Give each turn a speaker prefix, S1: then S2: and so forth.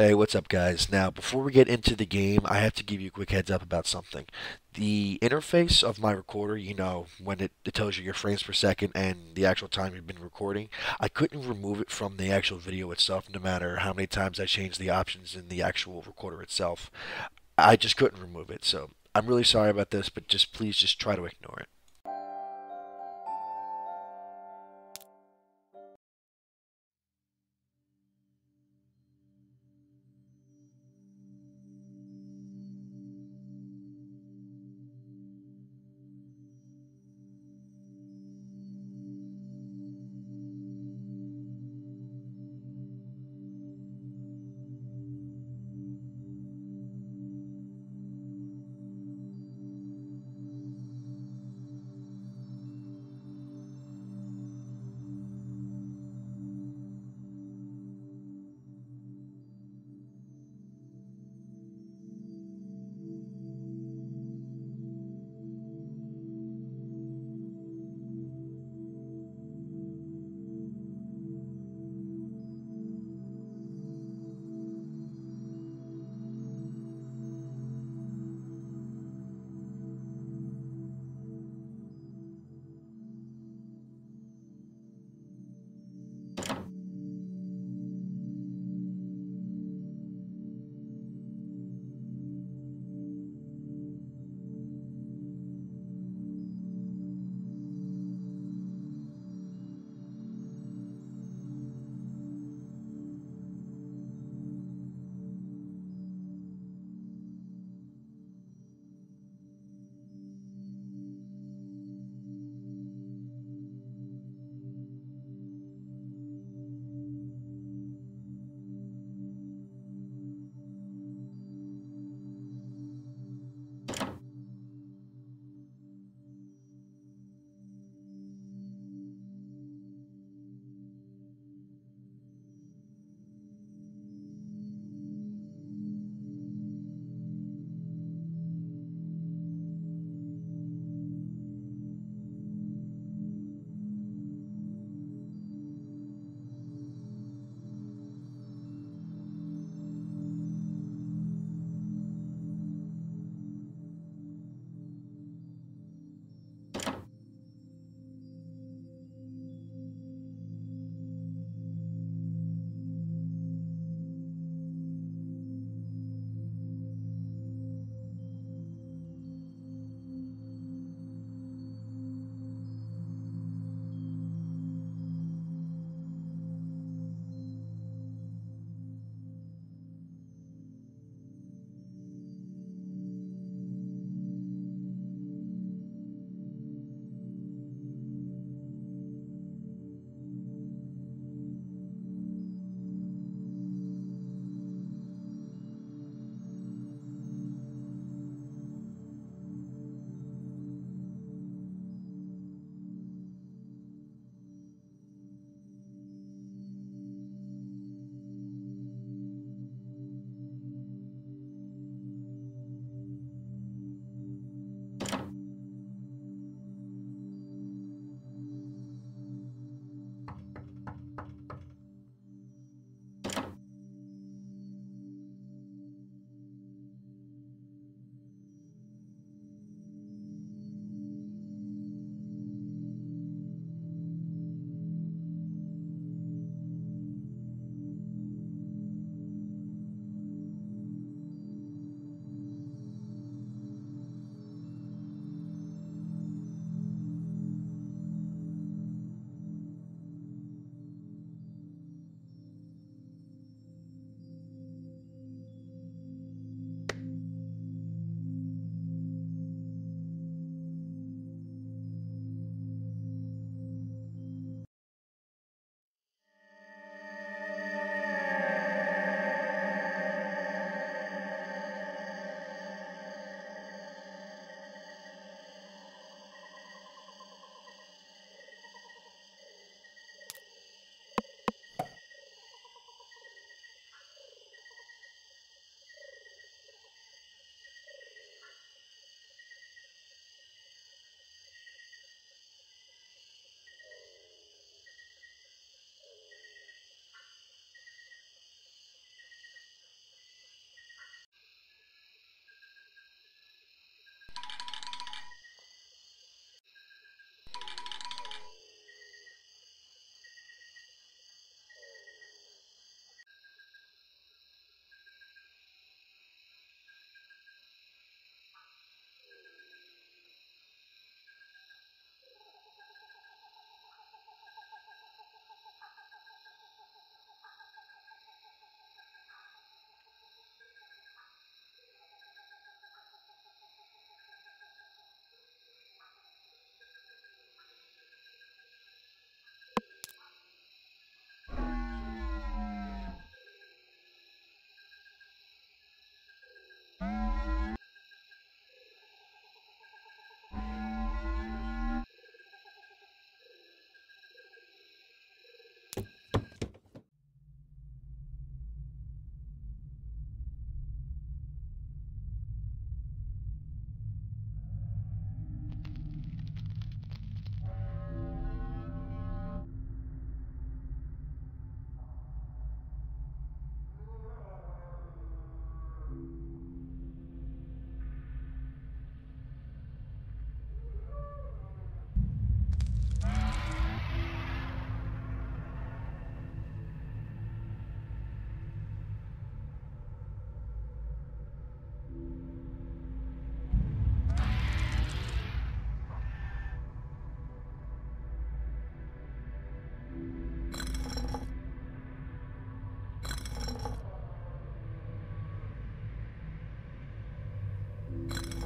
S1: Hey, what's up, guys? Now, before we get into the game, I have to give you a quick heads up about something. The interface of my recorder, you know, when it, it tells you your frames per second and the actual time you've been recording, I couldn't remove it from the actual video itself, no matter how many times I changed the options in the actual recorder itself. I just couldn't remove it, so I'm really sorry about this, but just please just try to ignore it. you